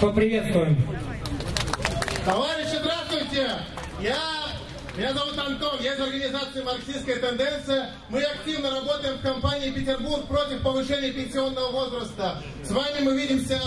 Поприветствуем. Товарищи, здравствуйте! Я... Меня зовут Антон, я из организации «Марксистская тенденция». Мы активно работаем в компании «Петербург» против повышения пенсионного возраста. С вами мы видимся...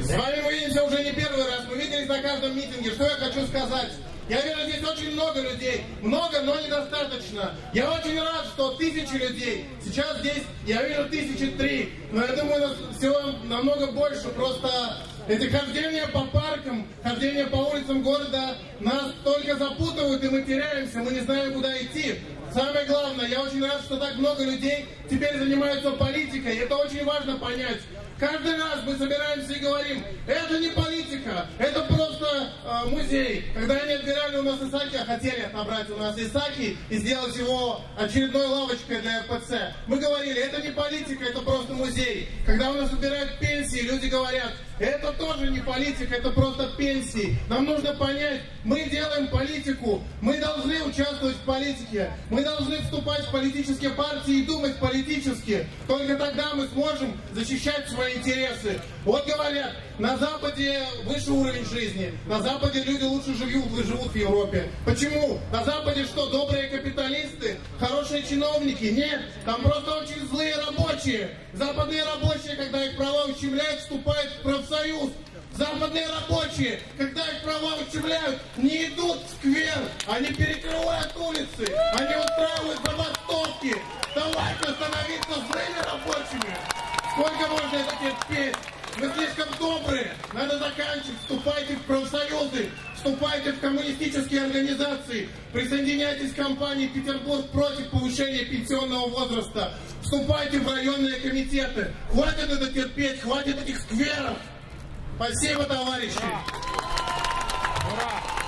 С вами мы видимся уже не первый раз. Мы виделись на каждом митинге. Что я хочу сказать? Я вижу здесь очень много людей. Много, но недостаточно. Я очень рад, что тысячи людей. Сейчас здесь я вижу тысячи три. Но я думаю, нас всего намного больше. Просто эти хождения по паркам, хождения по улицам города нас только запутывают, и мы теряемся, мы не знаем, куда идти. Самое главное, я очень рад, что так много людей теперь занимаются политикой. Это очень важно понять. Каждый раз мы собираемся и говорим, это не политика, это просто э, музей. Когда они отбирали у нас Исаки, а хотели отобрать у нас Исаки и сделать его очередной лавочкой для РПЦ, мы говорили, это не политика, это просто музей. Когда у нас отбирают пенсии, люди говорят, это тоже не политика, это просто пенсии. Нам нужно понять, мы делаем политику, мы должны участвовать в политике, мы должны вступать в политические партии и думать политически. Только тогда мы сможем защищать свои интересы. Вот говорят, на Западе выше уровень жизни, на Западе люди лучше живут, живут в Европе. Почему? На Западе что, добрые капиталисты, хорошие чиновники? Нет, там просто очень злые рабочие. Западные рабочие, когда их права ущемляют, вступают в профсоюз. Западные рабочие, когда их права ущемляют, не идут в сквер, они перекрывают улицы, они устраивают забастовки. Сколько можно это терпеть? Вы слишком добрые. Надо заканчивать. Вступайте в профсоюзы. Вступайте в коммунистические организации. Присоединяйтесь к компании «Петербург против повышения пенсионного возраста». Вступайте в районные комитеты. Хватит это терпеть, хватит этих скверов. Спасибо, товарищи. Ура!